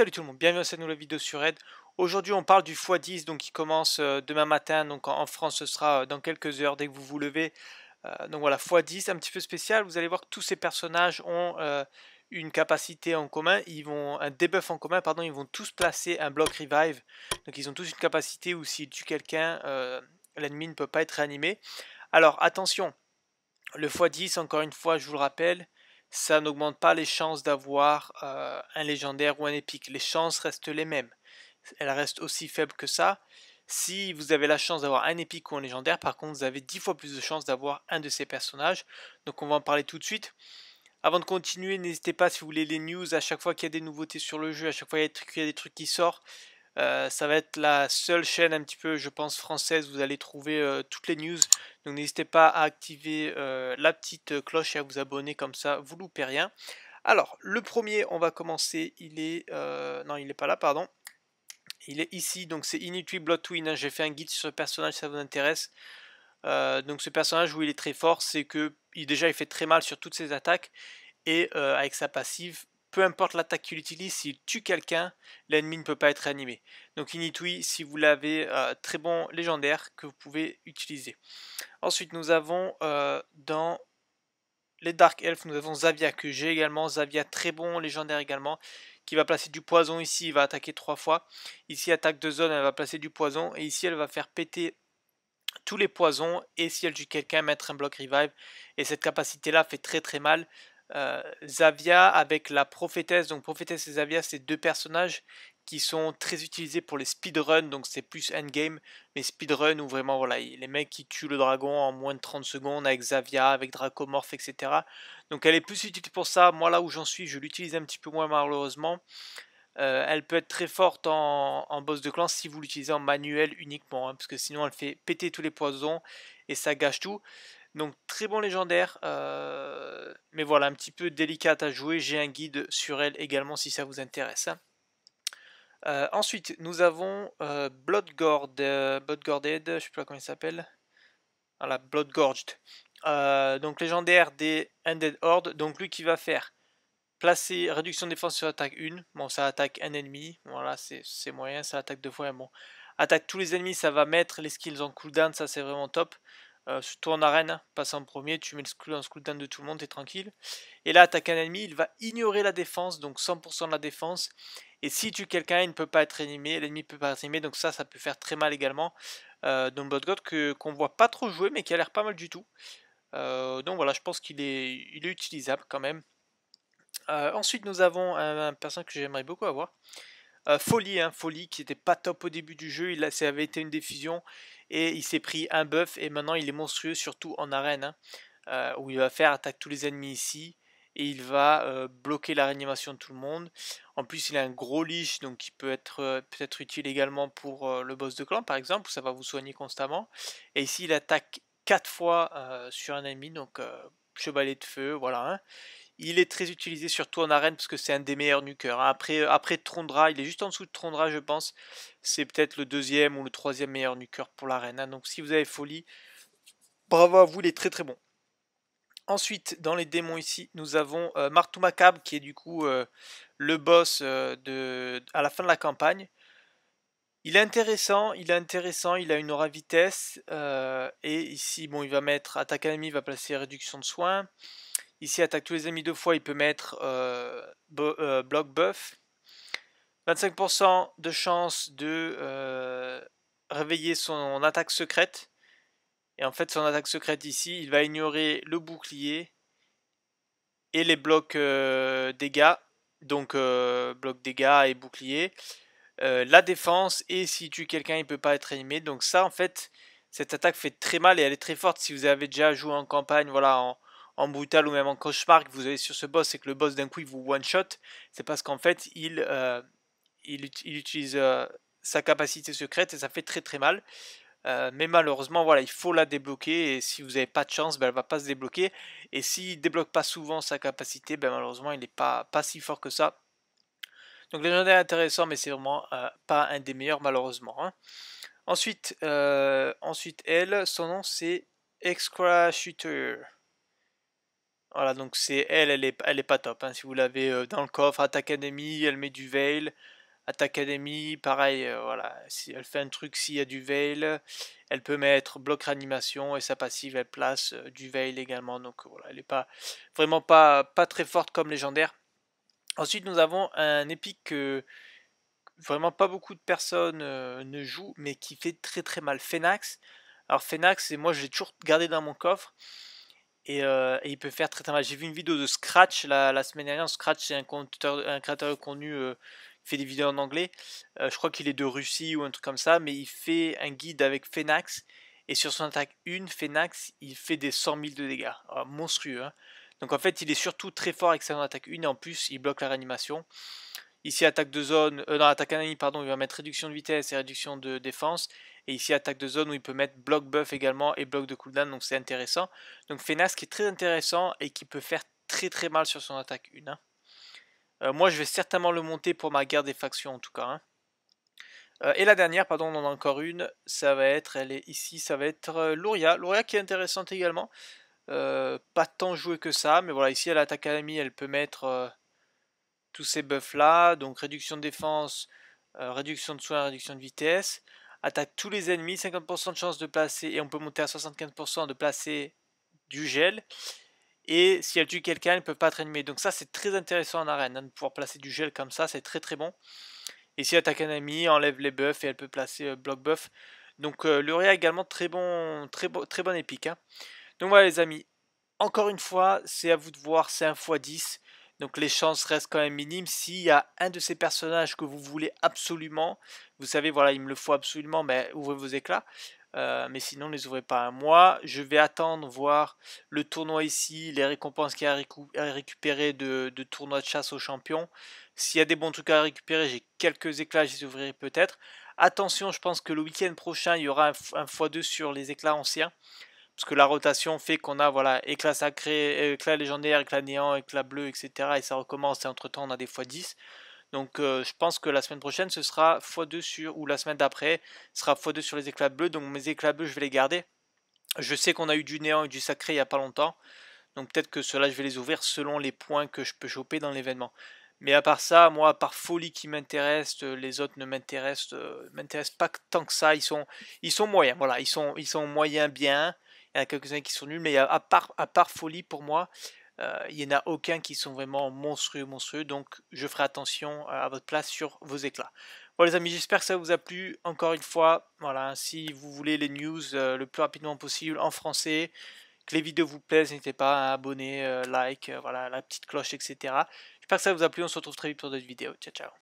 Salut tout le monde, bienvenue à cette nouvelle vidéo sur Red. Aujourd'hui on parle du x10 donc qui commence euh, demain matin, donc en, France ce sera euh, dans quelques heures dès que vous vous levez. Euh, donc voilà, x10 un petit peu spécial, vous allez voir que tous ces personnages ont une capacité en commun, ils vont un debuff en commun, pardon, ils vont tous placer un bloc revive. Donc ils ont tous une capacité où s'ils tuent quelqu'un, l'ennemi ne peut pas être réanimé. Alors attention, le x10 encore une fois je vous le rappelle, ça n'augmente pas les chances d'avoir euh, un légendaire ou un épique. Les chances restent les mêmes. Elles restent aussi faibles que ça. Si vous avez la chance d'avoir un épique ou un légendaire, par contre, vous avez 10 fois plus de chances d'avoir un de ces personnages. Donc on va en parler tout de suite. Avant de continuer, n'hésitez pas si vous voulez les news, à chaque fois qu'il y a des nouveautés sur le jeu, à chaque fois qu'il y a des trucs qui sortent, euh, ça va être la seule chaîne un petit peu, je pense, française où vous allez trouver euh, toutes les news. Donc n'hésitez pas à activer euh, la petite cloche et à vous abonner comme ça, vous loupez rien. Alors, le premier, on va commencer, il est... non, il n'est pas là, pardon. Il est ici, donc c'est Inutui Blood Twin. Hein. J'ai fait un guide sur ce personnage si ça vous intéresse. donc ce personnage où il est très fort, c'est que il, déjà il fait très mal sur toutes ses attaques. Et avec sa passive, peu importe l'attaque qu'il utilise, s'il tue quelqu'un, l'ennemi ne peut pas être animé. Donc Initui, si vous l'avez, euh, très bon légendaire que vous pouvez utiliser. Ensuite, nous avons euh, dans les Dark Elves, nous avons Zavia que j'ai également. Zavia, très bon légendaire également, qui va placer du poison ici, il va attaquer trois fois. Ici, attaque de zone, elle va placer du poison. Et ici, elle va faire péter tous les poisons. Et si elle tue quelqu'un, mettre un bloc revive. Et cette capacité-là fait très très mal. Euh, avec la prophétesse. Donc prophétesse et Zavia, c'est deux personnages qui sont très utilisés pour les speedruns, donc c'est plus endgame, mais speedrun où vraiment voilà, les mecs qui tuent le dragon en moins de 30 secondes avec Zavia, avec Dracomorph, etc. Donc elle est plus utilisée pour ça. Moi là où j'en suis, je l'utilise un petit peu moins malheureusement. Euh, elle peut être très forte en, boss de clan si vous l'utilisez en manuel uniquement, hein, parce que sinon elle fait péter tous les poisons et ça gâche tout. Donc très bon légendaire, euh, mais voilà, un petit peu délicate à jouer. J'ai un guide sur elle également si ça vous intéresse. Euh, ensuite, nous avons euh, Bloodgord, Bloodgorded, je sais pas comment il s'appelle. Voilà, Bloodgorged. donc légendaire des Undead Horde. Donc lui qui va faire placer réduction de défense sur attaque 1. Bon, ça attaque un ennemi. Voilà, c'est moyen, ça attaque deux fois. Bon, attaque tous les ennemis, ça va mettre les skills en cooldown, ça c'est vraiment top. Euh, surtout en arène, passe en premier, tu mets le en cooldown de tout le monde, t'es tranquille. Et là, attaque un ennemi, il va ignorer la défense, donc 100% de la défense. Et si tu quelqu'un, il ne peut pas être animé, l'ennemi ne peut pas être animé, donc ça, ça peut faire très mal également. Euh, donc God que qu'on voit pas trop jouer, mais qui a l'air pas mal du tout. Euh, donc voilà, je pense qu'il est, il est utilisable quand même. Euh, ensuite, nous avons un, un personnage que j'aimerais beaucoup avoir. Folie, hein, Folie qui était pas top au début du jeu, il ça avait été une diffusion et il s'est pris un buff et maintenant il est monstrueux surtout en arène hein, euh, où il va faire attaque tous les ennemis ici et il va euh, bloquer la réanimation de tout le monde. En plus il a un gros leash donc qui peut être euh, peut-être utile également pour le boss de clan par exemple où ça va vous soigner constamment. Et ici il attaque 4 fois sur un ennemi donc chevalier de feu voilà. Hein. Il est très utilisé surtout en arène parce que c'est un des meilleurs nukers. Hein. Après, après Trondra, il est juste en dessous de Trondra, je pense. C'est peut-être le deuxième ou le troisième meilleur nuker pour l'arène. Hein. Donc si vous avez folie, bravo à vous, il est très très bon. Ensuite, dans les démons ici, nous avons euh, Martou Macab qui est du coup euh, le boss euh, de, à la fin de la campagne. Il est intéressant, il est intéressant, il a une aura vitesse. et ici, bon, il va mettre attaque ennemi, il va placer réduction de soins. Ici, attaque tous les ennemis deux fois, il peut mettre euh, euh, bloc buff. 25% de chance de euh, réveiller son attaque secrète. Et en fait, son attaque secrète ici, il va ignorer le bouclier et les blocs dégâts. Donc, bloc dégâts et bouclier. la défense, et si tue quelqu'un, il ne peut pas être animé. Donc ça, en fait, cette attaque fait très mal et elle est très forte si vous avez déjà joué en campagne, voilà, en, en brutal ou même en cauchemar que vous avez sur ce boss, c'est que le boss d'un coup il vous one shot, c'est parce qu'en fait il, euh, il, utilise euh, sa capacité secrète et ça fait très très mal. Euh, mais malheureusement, voilà, il faut la débloquer et si vous n'avez pas de chance, ben, elle va pas se débloquer. Et s'il débloque pas souvent sa capacité, ben, malheureusement, il n'est pas, pas si fort que ça. Donc légendaire intéressant, mais c'est vraiment pas un des meilleurs malheureusement. Hein. Ensuite, ensuite, elle, son nom c'est Excra Shooter. Voilà, donc c'est elle, elle est, elle est pas top. Hein. Si vous l'avez euh, dans le coffre, Attack Academy, elle met du Veil. Attack Academy, pareil, euh, voilà. Si elle fait un truc, s'il y a du Veil, elle peut mettre bloc réanimation et sa passive, elle place euh, du Veil également. Donc voilà, elle est pas vraiment pas, pas très forte comme légendaire. Ensuite, nous avons un épique que vraiment pas beaucoup de personnes ne jouent, mais qui fait très très mal. Fenax. Alors Fenax, et moi je l'ai toujours gardé dans mon coffre. Euh, et, il peut faire très très mal. J'ai vu une vidéo de Scratch la, semaine dernière. Scratch, c'est un, créateur connu euh, qui fait des vidéos en anglais. Euh, je crois qu'il est de Russie ou un truc comme ça, mais il fait un guide avec Fenax. Et sur son attaque 1, Fenax, il fait des 100 000 de dégâts. Ah, monstrueux. Hein. Donc en fait, il est surtout très fort avec son attaque 1 et en plus, il bloque la réanimation. Ici, attaque de zone, dans l'attaque ennemi, pardon, il va mettre réduction de vitesse et réduction de défense. Et ici, attaque de zone où il peut mettre bloc buff également et bloc de cooldown, donc c'est intéressant. Donc Fenas qui est très intéressant et qui peut faire très très mal sur son attaque 1. Hein. Euh, moi, je vais certainement le monter pour ma guerre des factions en tout cas. Hein. Euh, et la dernière, pardon, on en a encore une, ça va être, elle est ici, ça va être euh, Luria. Luria qui est intéressante également. pas tant jouée que ça, mais voilà, ici à l'attaque académie, elle peut mettre tous ces buffs là, donc réduction de défense, réduction de soins, réduction de vitesse attaque tous les ennemis, 50% de chance de placer, et on peut monter à 75% de placer du gel. Et si elle tue quelqu'un, elle ne peut pas être animée. Donc ça, c'est très intéressant en arène, hein, de pouvoir placer du gel comme ça, c'est très très bon. Et si elle attaque un ami, enlève les buffs et elle peut placer euh, bloc buff. Donc euh, également très bon, très, bon, très bon épique. Hein. Donc voilà les amis, encore une fois, c'est à vous de voir, c'est un x10. Donc les chances restent quand même minimes. S'il y a un de ces personnages que vous voulez absolument, vous savez, voilà, il me le faut absolument, mais ben, ouvrez vos éclats. Euh, mais sinon, ne les ouvrez pas moi. Je vais attendre voir le tournoi ici, les récompenses qu'il y a à récupérer de, tournois de chasse aux champions. S'il y a des bons trucs à récupérer, j'ai quelques éclats, je les ouvrirai peut-être. Attention, je pense que le week-end prochain, il y aura un x2 sur les éclats anciens parce que la rotation fait qu'on a voilà éclat sacré, éclat légendaire, éclat néant, éclat bleu, etc. Et ça recommence et entre temps on a des x10. Donc euh, je pense que la semaine prochaine ce sera x2 sur, ou la semaine d'après, ce sera x2 sur les éclats bleus. Donc mes éclats bleus je vais les garder. Je sais qu'on a eu du néant et du sacré il n'y a pas longtemps. Donc peut-être que cela je vais les ouvrir selon les points que je peux choper dans l'événement. Mais à part ça, moi, à part folie qui m'intéresse, euh, les autres ne m'intéressent, euh, m'intéressent pas tant que ça. Ils sont, ils sont moyens. Voilà, ils sont, ils sont moyens bien. Il y en a quelques-uns qui sont nuls, mais à part, folie pour moi, euh, il n'y en a aucun qui sont vraiment monstrueux, monstrueux. Donc je ferai attention à votre place sur vos éclats. Voilà les amis, j'espère que ça vous a plu. Encore une fois, voilà, si vous voulez les news euh, le plus rapidement possible en français, que les vidéos vous plaisent, n'hésitez pas à abonner, euh, like, voilà, la petite cloche, etc. J'espère que ça vous a plu. On se retrouve très vite pour d'autres vidéos. Ciao, ciao.